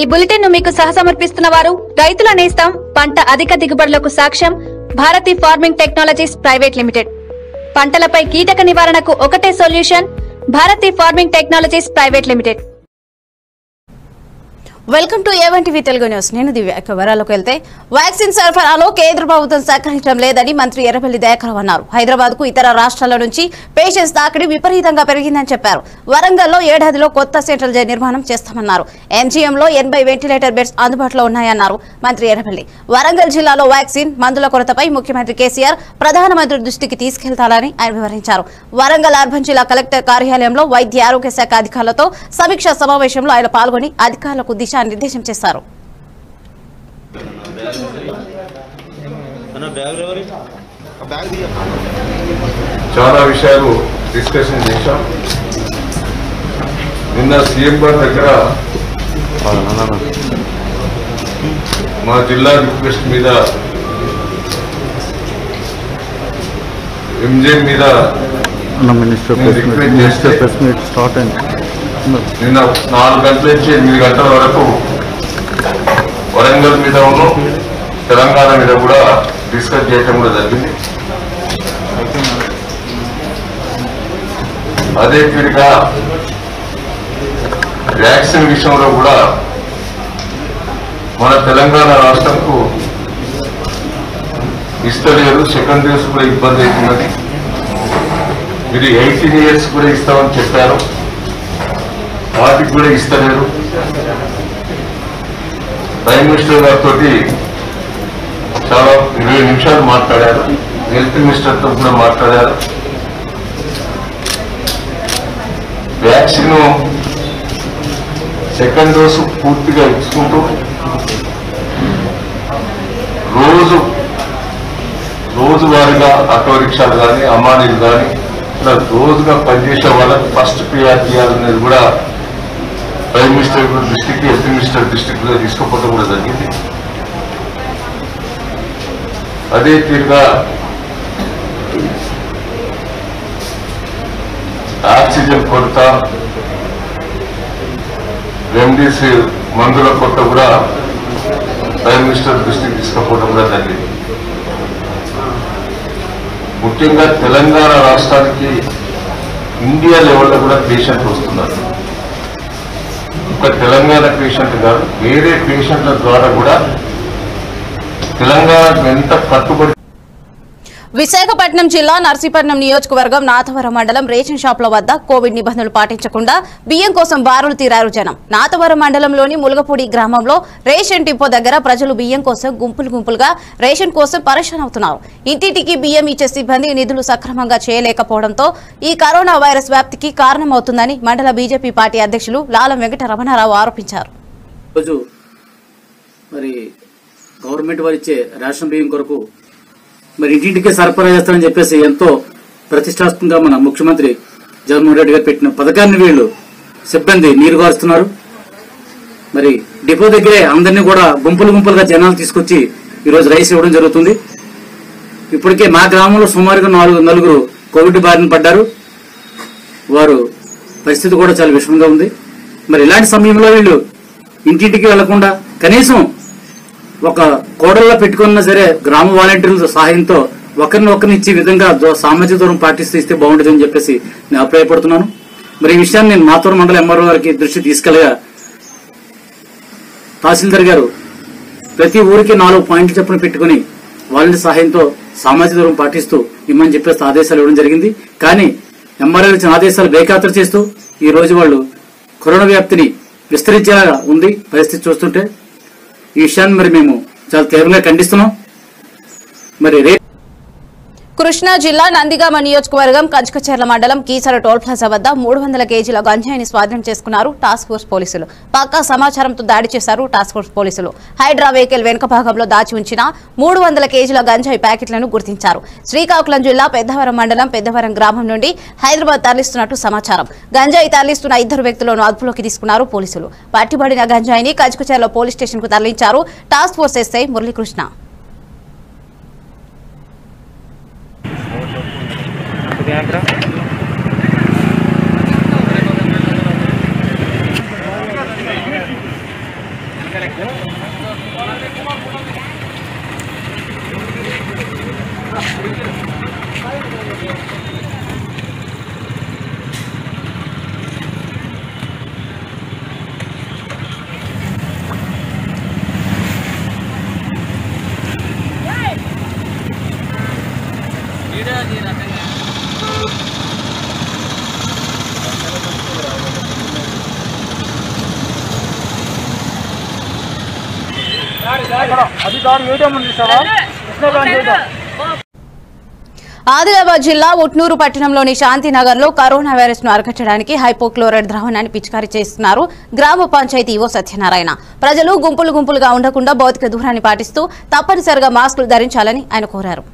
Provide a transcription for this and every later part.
ఈ బులెటిన్ను మీకు సహసమర్పిస్తున్న వారు రైతుల నేస్తం పంట అధిక దిగుబడులకు సాక్ష్యం Bharati farming technologies private limited. పంటలపై కీటక నివారణకు ఒకటే solution Bharati farming technologies private limited. Welcome to ఏవంటివి Telugu news నేను దివ్య. వివరాలకు వెళ్తే వ్యాక్సిన్ సరఫరాలో కేంద్ర ప్రభుత్వం సహకరించడం లేదని మంత్రి ఎర్రబెల్లి దయాకరావు అన్నారు. హైదరాబాద్కు ఇతర రాష్ట్రాల నుంచి పేషెంట్స్ తాకిడి విపరీతంగా పెరిగిందని చెప్పారు. వరంగల్లో ఏడాదిలో కొత్త సెంట్రల్ జైలు నిర్మాణం చేస్తామన్నారు. ఎంజీఎంలో ఎనభై వెంటిలేటర్ బెడ్స్ అందుబాటులో ఉన్నాయన్నారు మంత్రి ఎర్రబెల్లి. వరంగల్ జిల్లాలో వ్యాక్సిన్ మందుల కొరతపై ముఖ్యమంత్రి కేసీఆర్ ప్రధానమంత్రి దృష్టికి తీసుకెళ్తారని ఆయన వివరించారు. వరంగల్ అర్బన్ జిల్లా కలెక్టర్ కార్యాలయంలో వైద్య ఆరోగ్య శాఖ అధికారులతో సమీక్షా సమావేశంలో ఆయన పాల్గొని అధికారులకు దిశానిర్దేశం చేశారు. చాలా విషయాలు డిస్కషన్ చేశాం. నిన్న సీఎం గారి దగ్గర మా జిల్లా రిక్వెస్ట్ మీద ఎంజే మీద. రిక్వెస్ట్ చేస్తే meet, start and, no, నిన్న నాలుగు గంటల నుంచి ఎనిమిది గంటల వరకు వరంగల్ మీద ఉన్న తెలంగాణ మీద కూడా డిస్కస్ చేయటం కూడా జరిగింది. అదే తీరుగా వ్యాక్సిన్ విషయంలో కూడా మన తెలంగాణ రాష్ట్రంకు ఇస్తలేరు సెకండ్ డోస్ కూడా ఇబ్బంది అవుతున్నది. మీరు ఎయిటీన్ ఇయర్స్ కూడా ఇస్తామని చెప్పారు. వాటికి కూడా ఇస్తలేరు. ప్రైమ్ మినిస్టర్ గారితో చాలా ఇరవై నిమిషాలు మాట్లాడారు. హెల్త్ మినిస్టర్తో కూడా మాట్లాడారు. వ్యాక్సిన్ సెకండ్ డోసు పూర్తిగా ఇచ్చుకుంటూ రోజు రోజువారీగా ఆటో రిక్షాలు కానీ అమ్మానీలు కానీ ఇలా రోజుగా పనిచేసే వాళ్ళకి ఫస్ట్ ప్రియారిటీ ఇవ్వాలనేది కూడా prime minister district health minister district కూడా తీసుకుపోవడం కూడా జరిగింది అదే తీరుగా ఆక్సిజన్ కొరత రెమ్డెసివిర్ మందుల కొరత కూడా ప్రైమ్ మినిస్టర్ దృష్టికి తీసుకుపోవడం కూడా జరిగింది ముఖ్యంగా తెలంగాణ రాష్ట్రానికి ఇండియా లెవెల్లో కూడా పేషెంట్ వస్తున్నారు ఒక తెలంగాణ పేషెంట్ కాదు వేరే పేషెంట్ల ద్వారా కూడా తెలంగాణకు ఎంత కట్టుబడి విశాఖపట్నం జిల్లా నర్సీపట్నం నియోజకవర్గం నాథవరం మండలం రేషన్ షాపుల వద్ద కోవిడ్ నిబంధనలు పాటించకుండా బియ్యం కోసం బారులు తీరారు జనం. నాథవరం మండలంలోని ములగపూడి గ్రామంలో రేషన్ డిపో దగ్గర ప్రజలు బియ్యం కోసం గుంపులు గుంపులుగా రేషన్ కోసం పరేషాన్ అవుతున్నారు. ఇంటింటికి బియ్యం ఇచ్చే సిబ్బంది నిధులు సక్రమంగా చేయలేకపోవడంతో ఈ కరోనా వైరస్ వ్యాప్తికి కారణమవుతుందని మండల బీజేపీ పార్టీ అధ్యక్షులు లాలం వెంకట రమణారావు ఆరోపించారు మరి గవర్నమెంట్ వారిచ్చే రేషన్ బియ్యం కొరకు మరి ఇంటింటికే సరఫరా చేస్తారని చెప్పేసి ఎంతో ప్రతిష్టాత్మకంగా మన ముఖ్యమంత్రి జగన్మోహన్ రెడ్డి గారు పెట్టిన పథకాన్ని వీళ్ళు సిబ్బంది నీరుగారుస్తున్నారు మరి డిపో దగ్గరే అందరినీ కూడా గుంపులు గుంపులుగా జనాలు తీసుకొచ్చి ఈరోజు రైస్ ఇవ్వడం జరుగుతుంది. ఇప్పటికే మా గ్రామంలో సుమారుగా నాలుగు నలుగురు కోవిడ్ బారిన పడ్డారు. వారు పరిస్థితి కూడా చాలా విషమంగా ఉంది. మరి ఇలాంటి సమయంలో వీళ్ళు ఇంటింటికి వెళ్ళకుండా కనీసం ఒక కోడల్లో పెట్టుకున్నా సరే గ్రామ వాలంటీర్ల సహాయంతో ఒకరిని ఒకరిని ఇచ్చే విధంగా సామాజిక దూరం పాటిస్తూ ఇస్తే బాగుంటుందని చెప్పేసి నేను అభిప్రాయపడుతున్నాను. మరి ఈ విషయాన్ని నేను మాతూరు మండల ఎంఆర్ఓ గారికి దృష్టి తీసుకెళ్ళగా తహసీల్దార్ గారు ప్రతి ఊరికి నాలుగు పాయింట్లు చొప్పున పెట్టుకుని వాలంటీర్ సహాయంతో సామాజిక దూరం పాటిస్తూ ఇమ్మని చెప్పేసి ఆదేశాలు ఇవ్వడం జరిగింది. కానీ ఎంఆర్ఓ ఇచ్చిన ఆదేశాలు బేఖాతరు చేస్తూ ఈ రోజు వాళ్ళు కరోనా వ్యాప్తిని విస్తరించేలా ఉంది పరిస్థితి చూస్తుంటే ఈ విషయాన్ని మరి మేము చాలా తీవ్రంగా ఖండిస్తున్నాం. మరి రేపు కృష్ణా జిల్లా నందిగామ నియోజకవర్గం కంచుకచెర్ల మండలం కీసర టోల్ ప్లాజా వద్ద మూడు వందల కేజీల గంజాయిని స్వాధీనం చేసుకున్నారు టాస్క్ ఫోర్స్ పోలీసులు. పక్కా సమాచారంతో దాడి చేశారు టాస్క్ ఫోర్స్ పోలీసులు. హైడ్రా వెహికల్ వెనుక భాగంలో దాచి ఉంచిన మూడు వందల కేజీల గంజాయి ప్యాకెట్లను గుర్తించారు. శ్రీకాకుళం జిల్లా పెద్దవరం మండలం పెద్దవరం గ్రామం నుండి హైదరాబాద్ తరలిస్తున్నట్టు సమాచారం. గంజాయి తరలిస్తున్న ఇద్దరు వ్యక్తులను అదుపులోకి తీసుకున్నారు పోలీసులు. పట్టుబడిన గంజాయిని కంచుకచెర్ల పోలీస్ స్టేషన్కు తరలించారు task force SI Muralikrishna. Prayagraj Adilabad జిల్లా ఉట్నూరు పట్టణంలోని శాంతినగర్లో కరోనా వైరస్ను అరికట్టడానికి హైపోక్లోరైడ్ ద్రావణాన్ని పిచికారీ చేస్తున్నారు గ్రామ పంచాయతీ ఈవో సత్యనారాయణ. ప్రజలు గుంపులు గుంపులుగా ఉండకుండా భౌతిక దూరాన్ని పాటిస్తూ తప్పనిసరిగా మాస్కులు ధరించాలని ఆయన కోరారు.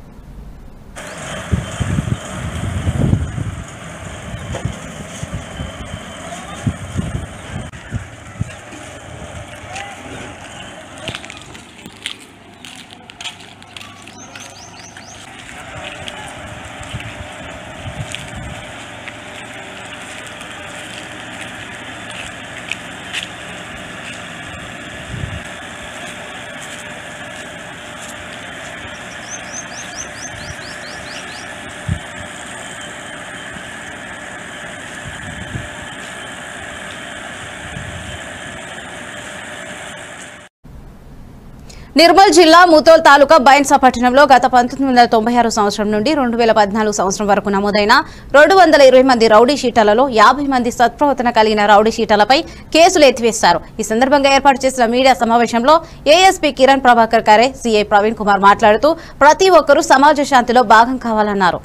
నిర్మల్ జిల్లా ముతోల్ తాలూకా బైన్సా పట్టణంలో గత పంతొమ్మిది వందల తొంభై ఆరు సంవత్సరం నుండి రెండు వేల పద్నాలుగు సంవత్సరం వరకు నమోదైన రెండు వందల ఇరవై మంది రౌడీ షీటర్లలో యాభై మంది సత్ప్రవర్తన కలిగిన రౌడీ షీటలపై కేసులు ఎత్తివేశారు. ఈ సందర్భంగా ఏర్పాటు చేసిన మీడియా సమావేశంలో ఏఎస్పీ కిరణ్ ప్రభాకర్ కరే సీఐ ప్రవీణ్ కుమార్ మాట్లాడుతూ ప్రతి ఒక్కరూ సమాజ శాంతిలో భాగం కావాలన్నారు.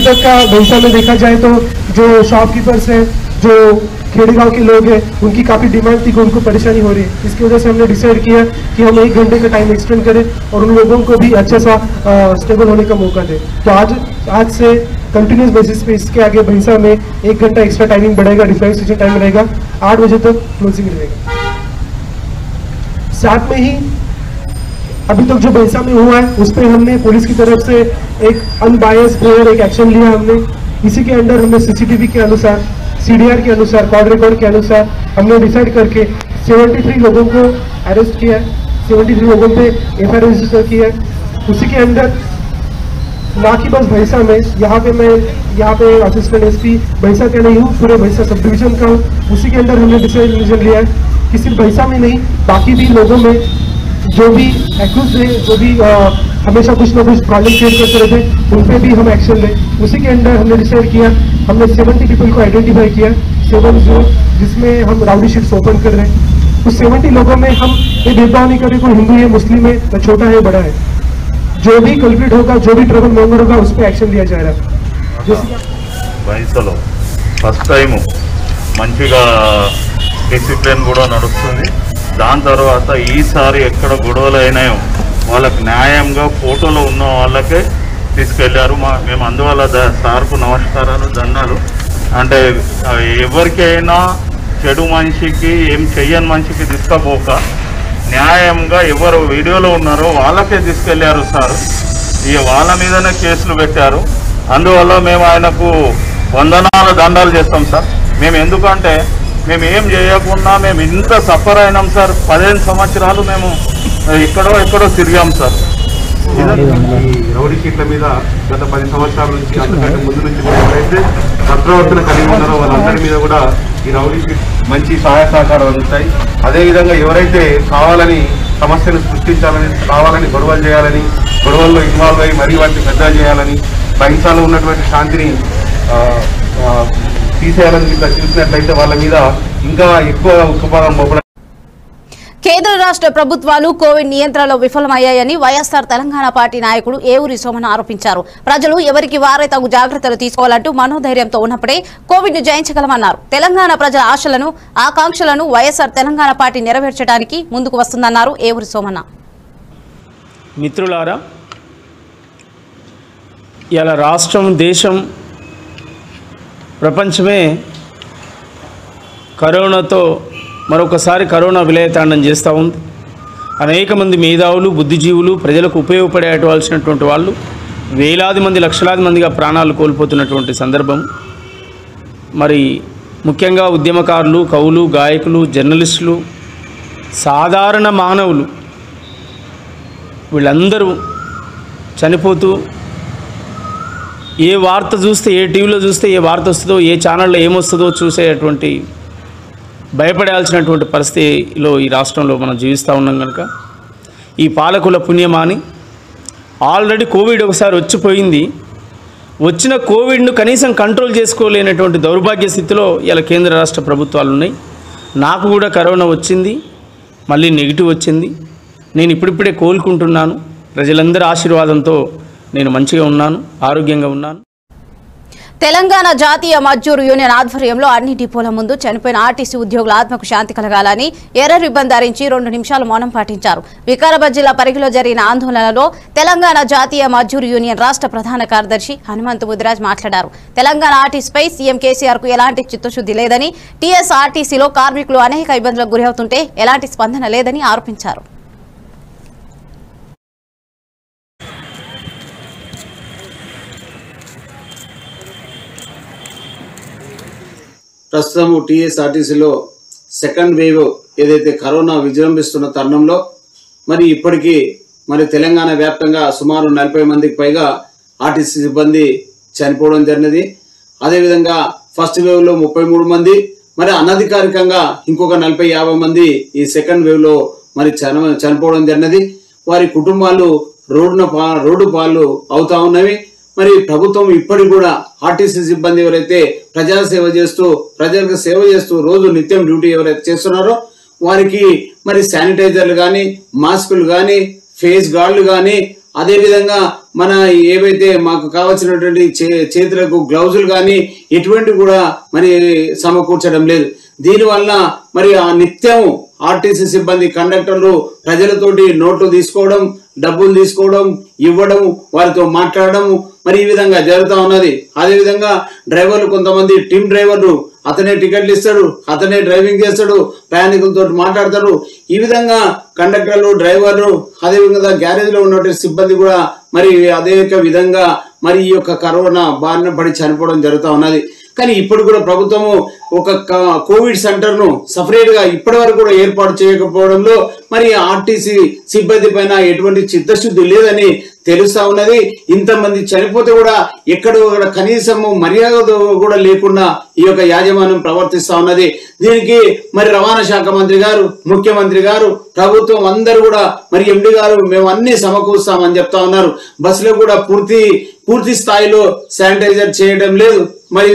अभी तक का भविष्य में देखा जाए तो जो शॉपकीपर्स हैं, जो खेड़े गाँव के लोग हैं, उनकी काफ़ी डिमांड थी कि उनको परेशानी हो रही है। इसकी वजह से हमने डिसाइड किया कि हम एक घंटे का टाइम एक्सटेंड करें और उन लोगों को भी अच्छा सा स्टेबल होने का मौका दें। तो आज आज से कंटिन्यूस बेसिस पे इसके आगे भैंसा में एक घंटा एक्स्ट्रा टाइमिंग बढ़ेगा डिफ्रेंसिएशन टाइम रहेगा। आठ बजे तक क्लोजिंग रहेगा। साथ में ही अभी तक जो भैंसा में हुआ है, उस पर हमने पुलिस की तरफ़ से एक अनबायस प्लेयर एक एक्शन लिया हमने। इसी के अंडर हमने सीसीटीवी के अनुसार सीडीआर के अनुसार कॉल रिकॉर्ड के अनुसार हमने डिसाइड करके 73 लोगों को अरेस्ट किया है। 73 लोगों पे एफ़ आई रजिस्टर किया है। उसी के अंदर ना कि बस भैंसा में, यहाँ पे मैं, यहाँ पे असिस्टेंट एसपी भैंसा का नहीं हूँ, पूरे भैंसा सब डिविजन का हूँ। उसी के अंदर हमने डिसीज़न लिया है कि सिर्फ़ भैंसा में नहीं, बाकी भी लोगों में जो भी एक्यूज है जो भी अ, हमेशा कुछ ना कुछ प्रॉब्लम क्रिएट करते रहते हैं, उन पे भी हम एक्शन लें उसी के अंदर हमने डिसाइड किया हमने 70 पीपल को आइडेंटिफाई किया सेवन जो जिसमें हम राउडी शीट्स ओपन कर रहे हैं उस 70 लोगों में हम ये भेदभाव नहीं कर रहे कोई हिंदू है मुस्लिम है न छोटा है बड़ा है जो भी कल्प्रिट होगा जो भी ट्रबल मेंबर होगा उस पर एक्शन लिया जा रहा है जैसे వయసులో ఫస్ట్ టైం మంచిగా డిసిప్లిన్ కూడా నడుస్తుంది దాని తర్వాత ఈసారి ఎక్కడ గొడవలు అయినాయో వాళ్ళకి న్యాయంగా ఫోటోలో ఉన్న వాళ్ళకే తీసుకెళ్ళారు. మా మేము అందువల్ల ద- సార్కు నమస్కారాలు దండాలు. అంటే ఎవరికైనా చెడు మనిషికి ఏం చెయ్యని మనిషికి తీసుకపోక న్యాయంగా ఎవరు వీడియోలో ఉన్నారో వాళ్ళకే తీసుకెళ్ళారు సార్. ఈ వాళ్ళ మీదనే కేసులు పెట్టారు. అందువల్ల మేము ఆయనకు వందనాల దండాలు చేస్తాం సార్. మేము ఎందుకంటే మేము ఏం చేయకుండా మేము ఇంత సఫర్ అయినాం సార్. పదిహేను సంవత్సరాలు మేము ఎక్కడో ఎక్కడో తిరిగాం సార్. ఈ రౌడీ షీట్ల మీద గత పది సంవత్సరాల నుంచి అంతకంటే ముందు నుంచి కూడా ఎవరైతే సత్ప్రవర్తన కలిగి ఉన్నారో వాళ్ళందరి మీద కూడా ఈ రౌడీ షీట్ మంచి సహాయ సహకారాలు అందుతాయి అదేవిధంగా ఎవరైతే కావాలని సమస్యను సృష్టించాలని కావాలని గొడవలు చేయాలని గొడవల్లో ఇన్వాల్వ్ అయ్యి మరీ వాటిని పెద్ద చేయాలని బహింసాలో ఉన్నటువంటి శాంతిని తీసేయాలని ఇట్లా చూసినట్లయితే వాళ్ళ మీద ఇంకా ఎక్కువ ఉక్కుపాదం కేంద్ర రాష్ట్ర ప్రభుత్వాలు కోవిడ్ నియంత్రణలో విఫలమయ్యాయని వైఎస్ఆర్ తెలంగాణ పార్టీ నాయకుడు ఏవూరి సోమన్ ఆరోపించారు. ప్రజలు ఎవరికి వారే తగు జాగ్రత్తలు తీసుకోవాలంటూ మనోధైర్యంతో ఉన్నప్పుడే కోవిడ్ను జయించగలమన్నారు. తెలంగాణ ప్రజల ఆశలను ఆకాంక్షలను వైఎస్ఆర్ తెలంగాణ పార్టీ నెరవేర్చడానికి ముందుకు వస్తుందన్నారు ఏవూరి సోమన్న. మిత్రులారా ఇలా రాష్ట్రం దేశం ప్రపంచమే కరోనాతో మరొకసారి కరోనా విలయతాండం చేస్తూ ఉంది. అనేక మంది మేధావులు బుద్ధిజీవులు ప్రజలకు ఉపయోగపడేటవలసినటువంటి వాళ్ళు వేలాది మంది లక్షలాది మందిగా ప్రాణాలు కోల్పోతున్నటువంటి సందర్భం. మరి ముఖ్యంగా ఉద్యమకారులు కవులు గాయకులు జర్నలిస్టులు సాధారణ మానవులు వీళ్ళందరూ చనిపోతూ ఏ వార్త చూస్తే ఏ టీవీలో చూస్తే ఏ వార్త వస్తుందో ఏ ఛానల్లో ఏమొస్తుందో చూసేటువంటి భయపడాల్సినటువంటి పరిస్థితిలో ఈ రాష్ట్రంలో మనం జీవిస్తూ ఉన్నాం కనుక ఈ పాలకుల పుణ్యమాని ఆల్రెడీ కోవిడ్ ఒకసారి వచ్చిపోయింది. వచ్చిన కోవిడ్ను కనీసం కంట్రోల్ చేసుకోలేనటువంటి దౌర్భాగ్య స్థితిలో ఇలా కేంద్ర రాష్ట్ర ప్రభుత్వాలు ఉన్నాయి. నాకు కూడా కరోనా వచ్చింది మళ్ళీ నెగిటివ్ వచ్చింది. నేను ఇప్పుడిప్పుడే కోలుకుంటున్నాను. ప్రజలందరి ఆశీర్వాదంతో నేను మంచిగా ఉన్నాను ఆరోగ్యంగా ఉన్నాను. తెలంగాణ జాతీయ మజ్దూర్ యూనియన్ ఆధ్వర్యంలో అన్ని డిపోల ముందు చనిపోయిన ఆర్టీసీ ఉద్యోగుల ఆత్మకు శాంతి కలగాలని ఎర్ర రిబ్బన్ ధరించి రెండు నిమిషాలు మౌనం పాటించారు. వికారాబాద్ జిల్లా పరిగిలో జరిగిన ఆందోళనలో తెలంగాణ జాతీయ మజ్దూర్ యూనియన్ రాష్ట్ర ప్రధాన కార్యదర్శి హనుమంతు ముదిరాజ్ మాట్లాడారు. తెలంగాణ ఆర్టీసీపై సీఎం కేసీఆర్కు ఎలాంటి చిత్తశుద్ధి లేదని టీఎస్ఆర్టీసీలో కార్మికులు అనేక ఇబ్బందులకు గురవుతుంటే ఎలాంటి స్పందన లేదని ఆరోపించారు. ప్రస్తుతం టీఎస్ఆర్టీసీలో సెకండ్ వేవ్ ఏదైతే కరోనా విజృంభిస్తున్న తరుణంలో మరి ఇప్పటికీ మరి తెలంగాణ వ్యాప్తంగా సుమారు నలభై మందికి పైగా ఆర్టీసీ సిబ్బంది చనిపోవడం జరిగినది. అదేవిధంగా ఫస్ట్ వేవ్లో ముప్పై మూడు మంది మరి అనధికారికంగా ఇంకొక నలభై యాభై మంది ఈ సెకండ్ వేవ్లో మరి చన చనిపోవడం జరిగినది. వారి కుటుంబాలు రోడ్డున పా రోడ్డు పాలు అవుతా ఉన్నవి. మరి ప్రభుత్వం ఇప్పటికి కూడా ఆర్టీసీ సిబ్బంది ఎవరైతే ప్రజా సేవ చేస్తూ ప్రజలకు సేవ చేస్తూ రోజు నిత్యం డ్యూటీ ఎవరైతే చేస్తున్నారో వారికి మరి శానిటైజర్లు కానీ మాస్కులు కానీ ఫేస్ గార్డులు కానీ అదేవిధంగా మన ఏవైతే మాకు కావాల్సినటువంటి చే- చేతులకు గ్లౌజులు కానీ ఎటువంటి కూడా మరి సమకూర్చడం లేదు. దీనివల్ల మరి ఆ నిత్యం ఆర్టీసీ సిబ్బంది కండక్టర్లు ప్రజలతోటి నోట్లు తీసుకోవడం డబ్బులు తీసుకోవడం ఇవ్వడం వారితో మాట్లాడడం మరి ఈ విధంగా జరుగుతూ ఉన్నది. అదేవిధంగా డ్రైవర్లు కొంతమంది టీమ్ డ్రైవర్లు అతనే టికెట్లు ఇస్తాడు అతనే డ్రైవింగ్ చేస్తాడు ప్రయాణికులతో మాట్లాడతాడు. ఈ విధంగా కండక్టర్లు డ్రైవర్లు అదేవిధంగా గ్యారేజ్లో ఉన్నటువంటి సిబ్బంది కూడా మరి అదే విధంగా మరి ఈ యొక్క కరోనా బారిన పడి చనిపోవడం జరుగుతూ ఉన్నది. కానీ ఇప్పుడు కూడా ప్రభుత్వము ఒక కోవిడ్ సెంటర్ను సపరేట్గా ఇప్పటి వరకు కూడా ఏర్పాటు చేయకపోవడంలో మరి ఆర్టీసీ సిబ్బంది పైన ఎటువంటి చిత్తశుద్ధి లేదని తెలుస్తా ఉన్నది. ఇంతమంది చనిపోతే కూడా ఎక్కడ కనీసము మర్యాద కూడా లేకుండా ఈ యొక్క యాజమాన్యం ప్రవర్తిస్తా ఉన్నది. దీనికి మరి రవాణా శాఖ మంత్రి గారు ముఖ్యమంత్రి గారు ప్రభుత్వం అందరూ కూడా మరి ఎండి గారు మేము అన్ని సమకూరుస్తామని చెప్తా ఉన్నారు. బస్సులో కూడా పూర్తి పూర్తి స్థాయిలో శానిటైజర్ చేయడం లేదు. మరి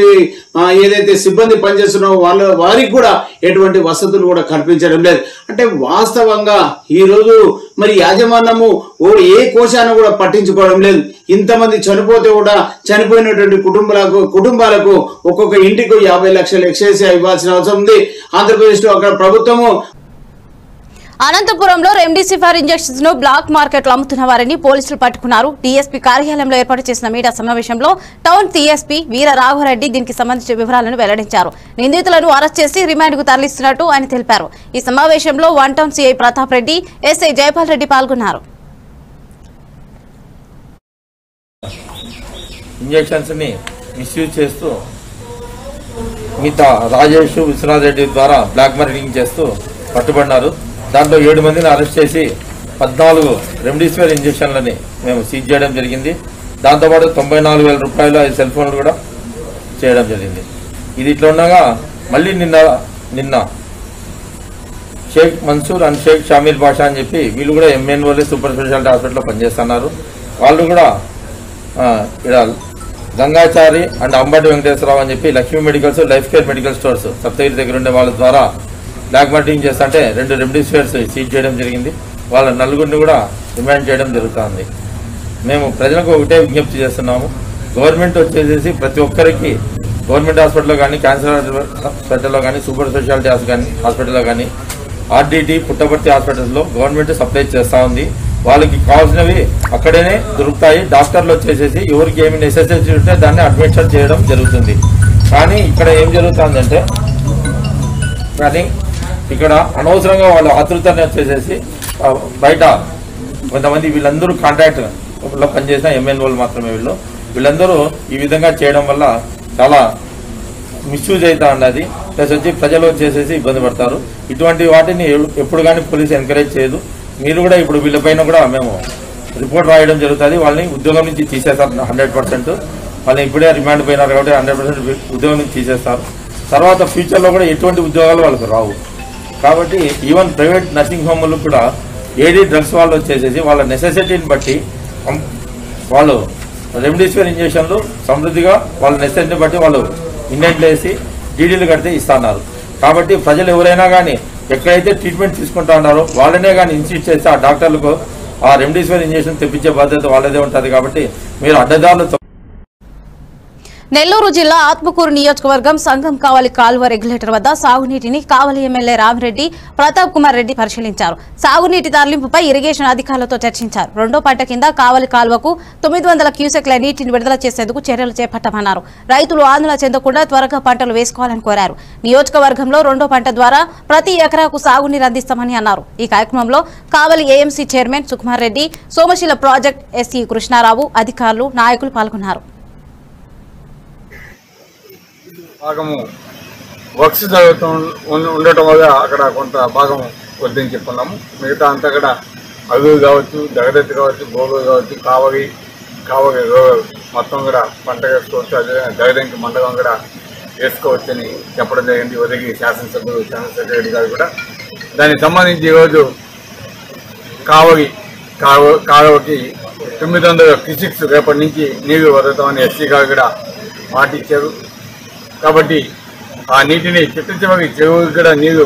ఏదైతే సిబ్బంది పనిచేస్తున్నారో వాళ్ళ వారికి కూడా ఎటువంటి వసతులు కూడా కల్పించడం లేదు. అంటే వాస్తవంగా ఈ రోజు మరి యాజమాన్యము ఓ ఏ కోశాన్ని కూడా పట్టించుకోవడం లేదు. ఇంతమంది చనిపోతే కూడా చనిపోయినటువంటి కుటుంబాలకు కుటుంబాలకు ఒక్కొక్క ఇంటికి యాభై లక్షలు ఎక్సైజ్ ఇవ్వాల్సిన అవసరం ఉంది. ఆంధ్రప్రదేశ్లో అక్కడ ప్రభుత్వము అనంతపురంలో రెమ్డెసివిర్ ఇంజెక్షన్స్ను బ్లాక్ మార్కెట్లో అమ్ముతున్న వారిని పోలీసులు పట్టుకున్నారు. డీఎస్పీ కార్యాలయంలో ఏర్పాటు చేసిన మీడియా సమావేశంలో టౌన్ టీఎస్పీ వీర రాఘవరెడ్డి దీనికి సంబంధించిన వివరాలను వెల్లడించారు. నిందితులను అరెస్ట్ చేసి రిమాండ్కు తరలిస్తున్నట్టు ఆయన తెలిపారు. ఈ సమావేశంలో one town CI Pratap Reddy SI Jayapal Reddy పాల్గొన్నారు. మిస్యూజ్ చేస్తూ మిగతా రాజేష్ విశ్వనాథ్ రెడ్డి ద్వారా బ్లాక్ మార్కెటింగ్ చేస్తూ పట్టుబడినారు. దాంట్లో ఏడు మందిని అరెస్ట్ చేసి పద్నాలుగు రెమ్డెసివిర్ ఇంజక్షన్లని మేము సీజ్ చేయడం జరిగింది. దాంతోపాటు తొంభై నాలుగు వేల రూపాయలు ఐదు సెల్ ఫోన్లు కూడా చేయడం జరిగింది. ఇది ఇట్లా ఉండగా మళ్ళీ నిన్న నిన్న షేక్ మన్సూర్ అండ్ షేక్ షామీర్ బాషా అని చెప్పి వీళ్ళు కూడా ఎంఎన్ఓలే సూపర్ స్పెషాలిటీ హాస్పిటల్లో పనిచేస్తున్నారు. వాళ్ళు కూడా ఇక్కడ గంగాచారి అండ్ అంబటి వెంకటేశ్వరరావు అని చెప్పి Lakshmi medicals life care medical stores Saptagiri దగ్గర ఉండే వాళ్ళ ద్వారా బ్లాక్ మార్కెటింగ్ చేస్తుంటే రెండు రెమ్డెసివిర్స్ సీజ్ చేయడం జరిగింది. వాళ్ళ నలుగురిని కూడా రిమాండ్ చేయడం జరుగుతుంది. మేము ప్రజలకు ఒకటే విజ్ఞప్తి చేస్తున్నాము. గవర్నమెంట్ వచ్చేసేసి ప్రతి ఒక్కరికి గవర్నమెంట్ హాస్పిటల్లో కానీ క్యాన్సర్ హాస్పిటల్లో కానీ సూపర్ స్పెషాలిటీ కానీ హాస్పిటల్లో కానీ ఆర్డీటీ పుట్టపర్తి హాస్పిటల్స్లో గవర్నమెంట్ సప్లై చేస్తూ ఉంది. వాళ్ళకి కావాల్సినవి అక్కడనే దొరుకుతాయి. డాక్టర్లు వచ్చేసేసి ఎవరికి ఏమి నెసెసిటీ ఉంటే దాన్ని అడ్మిషన్ చేయడం జరుగుతుంది. కానీ ఇక్కడ ఏం జరుగుతుందంటే కానీ ఇక్కడ అనవసరంగా వాళ్ళు ఆతృతని వచ్చేసేసి బయట కొంతమంది వీళ్ళందరూ కాంట్రాక్ట్లో పనిచేసిన ఎమ్మెల్యేలు మాత్రమే వీళ్ళు. వీళ్ళందరూ ఈ విధంగా చేయడం వల్ల చాలా మిస్యూజ్ అవుతా ఉన్నది. ప్లస్ వచ్చి ప్రజలు వచ్చేసేసి ఇబ్బంది పడతారు. ఇటువంటి వాటిని ఎప్పుడు కానీ పోలీస్ ఎంకరేజ్ చేయదు. మీరు కూడా ఇప్పుడు వీళ్ళపైన కూడా మేము రిపోర్ట్ రాయడం జరుగుతుంది. వాళ్ళని ఉద్యోగం నుంచి తీసేస్తారు హండ్రెడ్ పర్సెంట్. వాళ్ళని ఇప్పుడే రిమాండ్ పోయినారు కాబట్టి హండ్రెడ్ పర్సెంట్ ఉద్యోగం నుంచి తీసేస్తారు. తర్వాత ఫ్యూచర్లో కూడా ఎటువంటి ఉద్యోగాలు వాళ్ళకి రావు. కాబట్టి ఈవెన్ ప్రైవేట్ నర్సింగ్ హోమ్లు కూడా ఏడీ డ్రగ్స్ వాళ్ళు వచ్చేసేసి వాళ్ళ నెసెసిటీని బట్టి వాళ్ళు రెమ్డెసివిర్ ఇంజక్షన్లు సమృద్ధిగా వాళ్ళ నెసెసిటీని బట్టి వాళ్ళు ఇండెంట్లు వేసి డీడీలు కడితే ఇస్తున్నారు. కాబట్టి ప్రజలు ఎవరైనా కానీ ఎక్కడైతే ట్రీట్మెంట్ తీసుకుంటా ఉన్నారో వాళ్ళనే కానీ ఇన్సిస్ట్ చేస్తే ఆ డాక్టర్లకు ఆ రెమ్డెసివిర్ ఇంజక్షన్ తెప్పించే బాధ్యత వాళ్ళదే ఉంటుంది కాబట్టి మీరు అడ్డదారులు నెల్లూరు జిల్లా ఆత్మకూరు నియోజకవర్గం సంఘం కావలి కాలువ రెగ్యులేటర్ వద్ద సాగునీటిని కావలి ఎమ్మెల్యే రామిరెడ్డి ప్రతాప్ కుమార్ రెడ్డి పరిశీలించారు. సాగునీటి తరలింపుపై ఇరిగేషన్ అధికారులతో చర్చించారు. రెండో పంట కింద కావలి కాలువకు తొమ్మిది వందల క్యూసెక్ల నీటిని విడుదల చేసేందుకు చర్యలు చేపట్టమన్నారు. రైతులు ఆందోళన చెందకుండా త్వరగా పంటలు వేసుకోవాలని కోరారు. నియోజకవర్గంలో రెండో పంట ద్వారా ప్రతి ఎకరాకు సాగునీరు అందిస్తామని అన్నారు. ఈ కార్యక్రమంలో Kavali AMC chairman Sukumar Reddy Somasila project SE Krishnarao అధికారులు నాయకులు పాల్గొన్నారు. భాగము వర్క్స్ జరుగుతూ ఉం- ఉండటం వల్ల అక్కడ కొంత భాగం వద్దని చెప్పుకున్నాము. మిగతా అంతా కూడా అగులు కావచ్చు జగదత్తి కావచ్చు గోగులు కావచ్చు కావగి కావగి మొత్తం కూడా పంట వేసుకోవచ్చు. అదే జగదంకి మండలం కూడా వేసుకోవచ్చని చెప్పడం జరిగింది. ఉదగి శాసనసభ్యులు చంద్రశేఖర్ గారు కూడా. దానికి సంబంధించి ఈరోజు కావగి కావ కావకి తొమ్మిది వందల ఫిజిక్స్ రేపటి నుంచి నీళ్ళు వదలతామని ఎస్సీ గారు కూడా మాట ఇచ్చారు కాబట్టి ఆ నీటిని చిట్ట చివరి చెరువుకి కూడా నీరు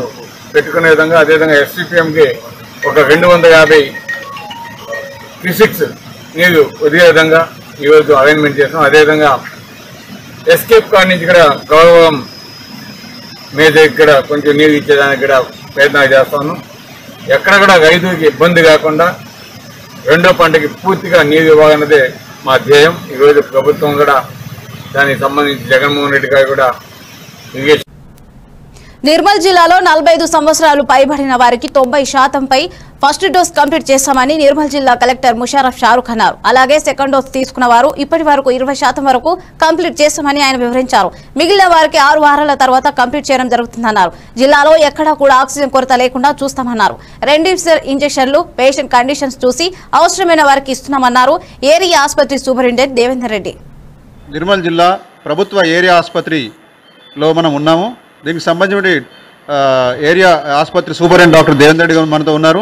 పెట్టుకునే విధంగా అదేవిధంగా ఎస్సీపీఎంకి ఒక రెండు వందల యాభై క్యూసిక్స్ నీరు వదిలే విధంగా ఈరోజు అరేంజ్మెంట్ చేసాం. అదేవిధంగా ఎస్కేప్ కార్డ్ నుంచి కూడా గౌరవం మీద ఇక్కడ కొంచెం నీరు ఇచ్చేదానికి కూడా ప్రయత్నాలు చేస్తాను. ఎక్కడ కూడా రైతులకి ఇబ్బంది కాకుండా రెండో పంటకి పూర్తిగా నీరు ఇవ్వాలన్నదే మా ధ్యేయం. ఈరోజు ప్రభుత్వం కూడా దానికి సంబంధించి జగన్మోహన్ రెడ్డి గారు కూడా ఇరిగేషన్ నిర్మల్ జిల్లాలో నలభై ఐదు సంవత్సరాలు పైబడిన వారికి తొంభై శాతంపై ఫస్ట్ డోస్ కంప్లీట్ చేశామని నిర్మల్ జిల్లా కలెక్టర్ ముషారఫ్ షారుఖ్ అన్నారు. అలాగే సెకండ్ డోస్ తీసుకున్న వారు ఇప్పటి వరకు ఇరవై శాతం వరకు కంప్లీట్ చేశామని ఆయన వివరించారు. మిగిలిన వారికి ఆరు వారాల తర్వాత కంప్లీట్ చేయడం జరుగుతుందన్నారు. జిల్లాలో ఎక్కడా కూడా ఆక్సిజన్ కొరత లేకుండా చూస్తామన్నారు. రెండిసర్ ఇంజక్షన్లు పేషెంట్ కండిషన్స్ చూసి అవసరమైన వారికి ఇస్తున్నామన్నారు. ఏరియా ఆసుపత్రి సూపరింటెండెంట్ దేవేందర్ రెడ్డి. నిర్మల్ జిల్లా ప్రభుత్వ ఏరియా ఆసుపత్రిలో మనం ఉన్నాము. దీనికి సంబంధించిన ఏరియా ఆసుపత్రి సూపరింటెండెంట్ డాక్టర్ దేవేంద్ర రెడ్డి గారు మనతో ఉన్నారు.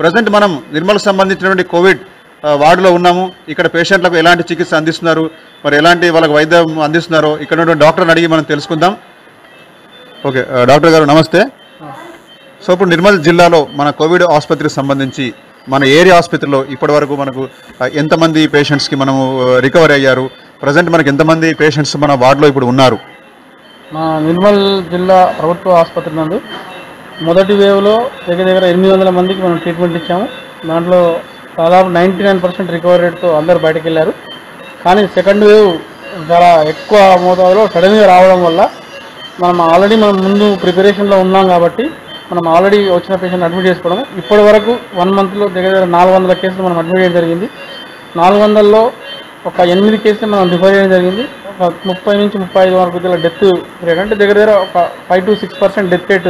ప్రజెంట్ మనం నిర్మల్కి సంబంధించినటువంటి కోవిడ్ వార్డులో ఉన్నాము. ఇక్కడ పేషెంట్లకు ఎలాంటి చికిత్స అందిస్తున్నారు? మరి ఎలాంటి వాళ్ళకి వైద్యం అందిస్తున్నారో ఇక్కడ ఉన్నటువంటి డాక్టర్ని అడిగి మనం తెలుసుకుందాం. ఓకే డాక్టర్ గారు నమస్తే. సో ఇప్పుడు నిర్మల్ జిల్లాలో మన కోవిడ్ ఆసుపత్రికి సంబంధించి మన ఏరియా ఆసుపత్రిలో ఇప్పటివరకు మనకు ఎంతమంది పేషెంట్స్కి మనము రికవర్ అయ్యారు? ప్రజెంట్ మనకి ఎంతమంది పేషెంట్స్ మన వార్డులో ఇప్పుడు ఉన్నారు? మా నిర్మల్ జిల్లా ప్రభుత్వ ఆసుపత్రి నందు మొదటి వేవ్లో దగ్గర దగ్గర ఎనిమిది వందల మందికి మనం ట్రీట్మెంట్ ఇచ్చాము. దాంట్లో దాదాపు నైంటీ నైన్ పర్సెంట్ రికవరీ రేట్తో అందరు బయటకు వెళ్ళారు. కానీ సెకండ్ వేవ్ చాలా ఎక్కువ మోతాదులో సడన్గా రావడం వల్ల మనం ఆల్రెడీ మనం ముందు ప్రిపరేషన్లో ఉన్నాం కాబట్టి మనం ఆల్రెడీ వచ్చిన పేషెంట్ అడ్మిట్ చేసుకోవడం ఇప్పటి వరకు వన్ మంత్లో దగ్గర దగ్గర నాలుగు వందల కేసులు మనం అడ్మిట్ చేయడం జరిగింది. నాలుగు వందల్లో ఒక ఎనిమిది కేసులు మనం రిఫర్ చేయడం జరిగింది. ఒక ముప్పై నుంచి ముప్పై ఐదు వరకు గల డెత్ రేట్ అంటే దగ్గర దగ్గర ఒక five two six percent death rate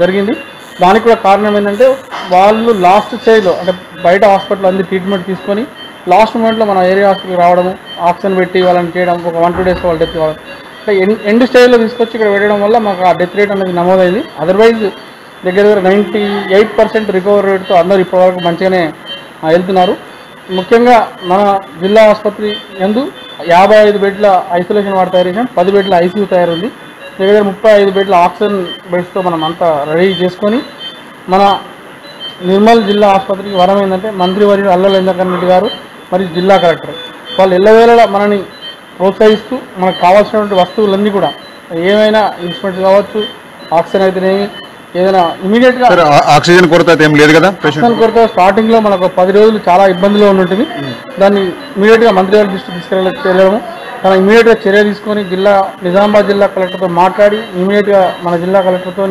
జరిగింది. దానికి కూడా కారణం ఏంటంటే వాళ్ళు లాస్ట్ స్టేజ్లో అంటే బయట హాస్పిటల్ అంది ట్రీట్మెంట్ తీసుకొని లాస్ట్ మూమెంట్లో మన ఏరియా హాస్పిటల్కి రావడం ఆక్సిజన్ పెట్టి వాళ్ళని చేయడం ఒక వన్ టూ డేస్ వాళ్ళు డెత్ కావడం. అంటే ఎండ్ స్టేజ్లో తీసుకొచ్చి ఇక్కడ పెట్టడం వల్ల మాకు ఆ డెత్ రేట్ అనేది నమోదైంది. అదర్వైజ్ దగ్గర దగ్గర నైంటీ ఎయిట్ పర్సెంట్ రికవరీ రేట్తో అందరూ ఇప్పటివరకు మంచిగానే వెళ్తున్నారు. ముఖ్యంగా మన జిల్లా ఆసుపత్రి ఎందు యాభై ఐదు బెడ్ల ఐసోలేషన్ వాడు తయారు చేసాం పది బెడ్ల ఐసీయూ తయారుంది. దగ్గర ముప్పై ఐదు బెడ్ల ఆక్సిజన్ బెడ్స్తో మనం అంతా రెడీ చేసుకొని మన నిర్మల్ జిల్లా ఆసుపత్రికి వరం ఏంటంటే మంత్రివర్యుడు అల్లల ఇంద్రకరణ్ గారు మరియు జిల్లా కలెక్టర్. వాళ్ళు ఎల్లవేళలా మనని ప్రోత్సహిస్తూ మనకు కావాల్సినటువంటి వస్తువులన్నీ కూడా ఏమైనా ఇన్స్ట్రుమెంట్స్ కావచ్చు ఆక్సిజన్ అయితేనేమి ఏదైనా ఇమీడియట్గా సార్ ఆ- ఆక్సిజన్ కొరత ఏం లేదు కదా? ఆక్సిజన్ కొరత స్టార్టింగ్లో మనకు పది రోజులు చాలా ఇబ్బందిలో ఉన్నట్టుంది దాన్ని ఇమీడియట్గా మంత్రి గారి దృష్టికి తీసుకెళ్ళ వెళ్ళడము. కానీ ఇమీడియట్గా చర్య తీసుకొని జిల్లా నిజామాబాద్ జిల్లా కలెక్టర్తో మాట్లాడి ఇమీడియట్గా మన జిల్లా కలెక్టర్తో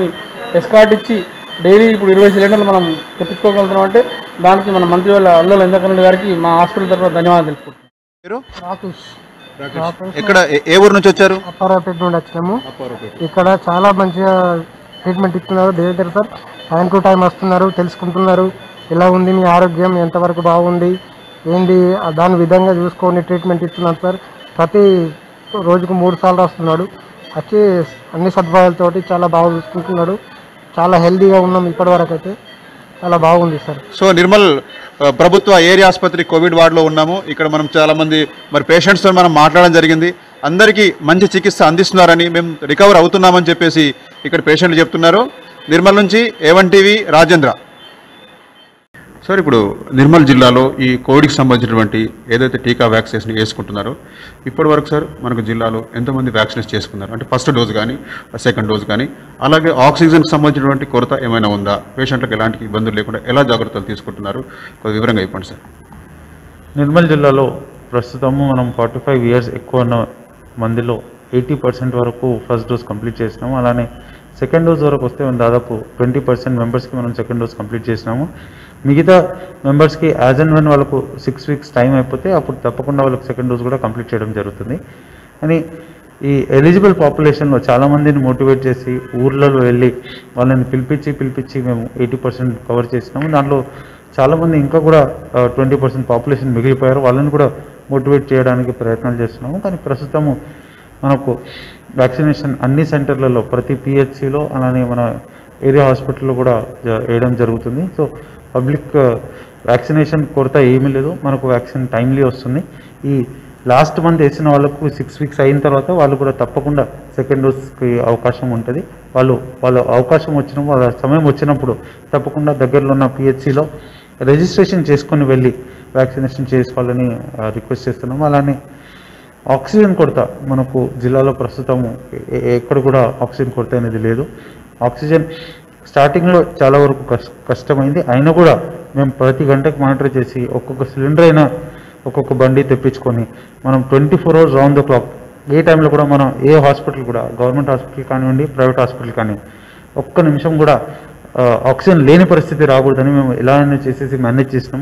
ఎస్కార్ట్ ఇచ్చి డైలీ ఇప్పుడు ఇరవై సిలిండర్లు మనం తెప్పించుకోగలుగుతున్నాం అంటే దానికి మన మంత్రి వాళ్ళ అల్లల ఇంద్రకరణ్ గారికి మా హాస్పిటల్ తరఫున ధన్యవాదాలు తెలుపుకుంటున్నాం. రాకేష్. ఎక్కడ ఏ- ఊరు నుంచి వచ్చారు? అప్పారావుపేట నుండి వచ్చినాము ఇక్కడ చాలా మంచిగా ట్రీట్మెంట్ ఇస్తున్నారు Devendra sir. Time to time వస్తున్నారు తెలుసుకుంటున్నారు. ఎలా ఉంది మీ ఆరోగ్యం ఎంతవరకు బాగుంది ఏంటి దాని విధంగా చూసుకొని ట్రీట్మెంట్ ఇస్తున్నారు సార్. ప్రతి రోజుకు మూడు సార్లు వస్తున్నాడు వచ్చి అన్ని సదుపాయాలతోటి చాలా బాగా చూసుకుంటున్నాడు. చాలా హెల్దీగా ఉన్నాం ఇప్పటివరకు అయితే చాలా బాగుంది సార్. సో నిర్మల్ ప్రభుత్వ ఏరియా ఆసుపత్రి కోవిడ్ వార్డులో ఉన్నాము. ఇక్కడ మనం చాలామంది మరి పేషెంట్స్తో మనం మాట్లాడడం జరిగింది. అందరికీ మంచి చికిత్స అందిస్తున్నారని మేము రికవర్ అవుతున్నామని చెప్పేసి ఇక్కడ పేషెంట్లు చెప్తున్నారు. నిర్మల్ నుంచి ఏవన్ టీవీ రాజేంద్ర. సార్ ఇప్పుడు నిర్మల్ జిల్లాలో ఈ కోవిడ్కి సంబంధించినటువంటి ఏదైతే టీకా వ్యాక్సినేషన్ వేసుకుంటున్నారో ఇప్పటి వరకు సార్ మనకు జిల్లాలో ఎంతమంది వ్యాక్సినేషన్ చేసుకున్నారు? అంటే ఫస్ట్ డోస్ కానీ సెకండ్ డోస్ కానీ అలాగే ఆక్సిజన్కి సంబంధించినటువంటి కొరత ఏమైనా ఉందా? పేషెంట్లకు ఎలాంటి ఇబ్బందులు లేకుండా ఎలా జాగ్రత్తలు తీసుకుంటున్నారు? కొద్ది వివరంగా ఇవ్వండి సార్. నిర్మల్ జిల్లాలో ప్రస్తుతము మనం ఫార్టీ ఫైవ్ ఇయర్స్ ఎక్కువ ఉన్న మందిలో ఎయిటీ పర్సెంట్ వరకు ఫస్ట్ డోస్ కంప్లీట్ చేసినాము. అలానే సెకండ్ డోస్ వరకు వస్తే మనం దాదాపు ట్వంటీ పర్సెంట్ మెంబర్స్కి మనం సెకండ్ డోస్ కంప్లీట్ చేసినాము. మిగతా మెంబర్స్కి యాజ్ అండ్ వన్ వాళ్ళకు సిక్స్ వీక్స్ టైం అయిపోతే అప్పుడు తప్పకుండా వాళ్ళకి సెకండ్ డోస్ కూడా కంప్లీట్ చేయడం జరుగుతుంది. అని ఈ ఎలిజిబుల్ పాపులేషన్లో చాలామందిని మోటివేట్ చేసి ఊర్లలో వెళ్ళి వాళ్ళని పిలిపించి పిలిపించి మేము ఎయిటీ పర్సెంట్ కవర్ చేసినాము. దాంట్లో చాలామంది ఇంకా కూడా ట్వంటీ పర్సెంట్ పాపులేషన్ మిగిలిపోయారు. వాళ్ళని కూడా మోటివేట్ చేయడానికి ప్రయత్నాలు చేస్తున్నాము. కానీ ప్రస్తుతము మనకు వ్యాక్సినేషన్ అన్ని సెంటర్లలో ప్రతి పిహెచ్సిలో అలానే మన ఏరియా హాస్పిటల్లో కూడా వేయడం జరుగుతుంది. సో పబ్లిక్ వ్యాక్సినేషన్ కొరత ఏమీ లేదు. మనకు వ్యాక్సిన్ టైమ్లీ వస్తుంది. ఈ లాస్ట్ మంత్ వేసిన వాళ్ళకు సిక్స్ వీక్స్ అయిన తర్వాత వాళ్ళు కూడా తప్పకుండా సెకండ్ డోస్కి అవకాశం ఉంటుంది. వాళ్ళు వాళ్ళ అవకాశం వచ్చినప్పుడు వాళ్ళ సమయం వచ్చినప్పుడు తప్పకుండా దగ్గరలో ఉన్న పిహెచ్సిలో రిజిస్ట్రేషన్ చేసుకొని వెళ్ళి వ్యాక్సినేషన్ చేసుకోవాలని రిక్వెస్ట్ చేస్తున్నాము. అలానే ఆక్సిజన్ కొరత మనకు జిల్లాలో ప్రస్తుతము ఎక్కడ కూడా ఆక్సిజన్ కొరత అనేది లేదు. ఆక్సిజన్ స్టార్టింగ్లో చాలా వరకు కష్టమైంది. అయినా కూడా మేము ప్రతి గంటకు మానిటర్ చేసి ఒక్కొక్క సిలిండర్ అయినా ఒక్కొక్క బండి తెప్పించుకొని మనం twenty four hours round the clock. ఏ టైంలో కూడా మనం ఏ హాస్పిటల్ కూడా గవర్నమెంట్ హాస్పిటల్ కానివ్వండి ప్రైవేట్ హాస్పిటల్ కానివ్వండి ఒక్క నిమిషం కూడా ఆక్సిజన్ లేని పరిస్థితి రాకూడదని మేము ఎలా అయినా చేసేసి మేనేజ్ చేసినాం.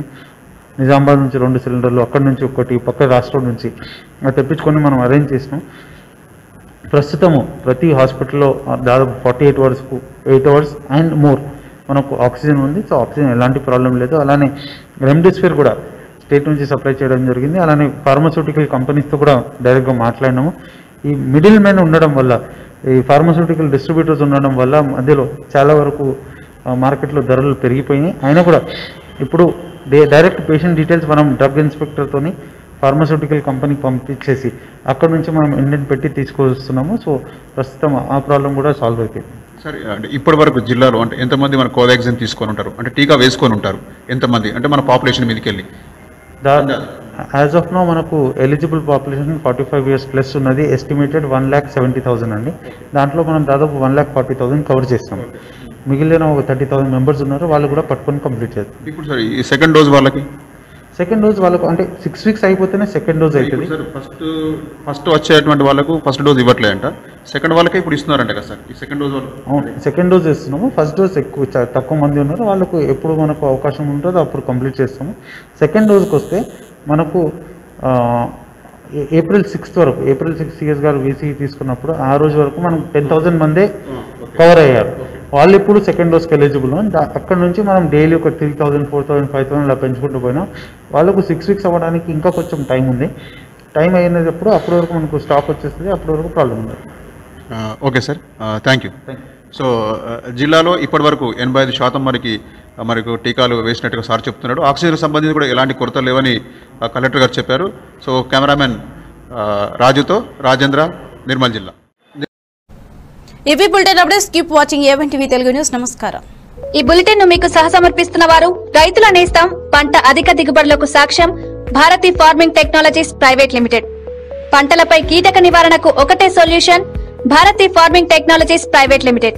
నిజామాబాద్ నుంచి రెండు సిలిండర్లు అక్కడి నుంచి ఒకటి పక్క రాష్ట్రం నుంచి అది తెప్పించుకొని మనం అరేంజ్ చేసినాం. ప్రస్తుతము ప్రతి హాస్పిటల్లో దాదాపు forty eight hours eight hours and more మనకు ఆక్సిజన్ ఉంది. సో ఆక్సిజన్ ఎలాంటి ప్రాబ్లం లేదు. అలానే రెమ్డెసివిర్ కూడా స్టేట్ నుంచి సప్లై చేయడం జరిగింది. అలానే ఫార్మస్యూటికల్ కంపెనీస్తో కూడా డైరెక్ట్గా మాట్లాడినాము. ఈ మిడిల్ మ్యాన్ ఉండడం వల్ల ఈ ఫార్మస్యూటికల్ డిస్ట్రిబ్యూటర్స్ ఉండడం వల్ల మధ్యలో చాలా వరకు మార్కెట్లో ధరలు పెరిగిపోయినాయి. అయినా కూడా ఇప్పుడు డైరెక్ట్ పేషెంట్ డీటెయిల్స్ మనం డ్రగ్ ఇన్స్పెక్టర్తోని ఫార్మస్యూటికల్ కంపెనీకి పంపించేసి అక్కడ నుంచి మనం ఇండియన్ పెట్టి తీసుకొస్తున్నాము. సో ప్రస్తుతం ఆ ప్రాబ్లం కూడా సాల్వ్ అయిపోయింది. సరే అంటే ఇప్పటి వరకు జిల్లాలో అంటే ఎంతమంది మన కోవాక్సిన్ తీసుకొని ఉంటారు? అంటే టీకా వేసుకొని ఉంటారు ఎంతమంది? అంటే మన పాపులేషన్ మీదకి వెళ్ళి దా యాజ్ ఆఫ్ నో మనకు eligible population forty five years plus ఉన్నది estimated one lakh seventy thousand అండి. దాంట్లో మనం దాదాపు one lakh forty thousand cover చేస్తాం. మిగిలిన ఒక థర్టీ థౌసండ్ మెంబర్స్ ఉన్నారు వాళ్ళు కూడా పట్టుకొని కంప్లీట్ చేస్తాం ఇప్పుడు సార్ ఈ సెకండ్ డోస్ వాళ్ళకి? సెకండ్ డోస్ వాళ్ళకు అంటే సిక్స్ వీక్స్ అయిపోతేనే సెకండ్ డోస్ అవుతుంది సార్ ఫస్ట్ ఫస్ట్ వచ్చేటువంటి వాళ్ళకు ఫస్ట్ డోస్ ఇవ్వట్లేదంట. సెకండ్ వాళ్ళకే ఇప్పుడు ఇస్తున్నారంట కదా సార్ ఈ సెకండ్ డోస్ వాళ్ళు. అవును సెకండ్ డోస్ ఇస్తున్నాము ఫస్ట్ డోస్ ఎక్కువ తక్కువ మంది ఉన్నారు. వాళ్ళకు ఎప్పుడు మనకు అవకాశం ఉంటుందో అప్పుడు కంప్లీట్ చేస్తాము. సెకండ్ డోస్కి వస్తే మనకు ఏప్రిల్ సిక్స్త్ వరకు ఏప్రిల్ సిక్స్త్ సిఎస్ గారు వీసీ తీసుకున్నప్పుడు ఆ రోజు వరకు మనం టెన్ థౌసండ్ మందే కవర్ అయ్యారు. వాళ్ళు ఇప్పుడు సెకండ్ డోస్కి ఎలిజిబుల్ అక్కడ నుంచి మనం డైలీ ఒక three thousand four thousand five thousand అలా పెంచుకుంటూ పోయినాం వాళ్ళకు సిక్స్ వీక్స్ అవ్వడానికి ఇంకా కొంచెం టైం ఉంది. టైం అయినప్పుడు అప్పటి వరకు మనకు స్టాక్ వచ్చేస్తుంది అప్పటి వరకు ప్రాబ్లం ఉండదు. ఆ, okay sir. Thank you so జిల్లాలో ఇప్పటి వరకు ఎనభై ఐదు శాతం మనకి మనకు టీకాలు వేసినట్టుగా సార్ చెప్తున్నాడు ఆక్సిజన్ సంబంధించి కూడా ఎలాంటి కొరత లేవని కలెక్టర్ గారు చెప్పారు. సో కెమెరామెన్ రాజుతో రాజేంద్ర నిర్మల్ జిల్లా. ఇవి bulletin updates keep watching A one TV Telugu news. నమస్కారం. ఈ బులెటిన్ను మీకు సహసమర్పిస్తున్న వారు రైతుల నేస్తం పంట అధిక దిగుబడులకు సాక్ష్యం Bharati farming technologies private limited. పంటలపై కీటక నివారణకు ఒకటే solution Bharati farming technologies private limited.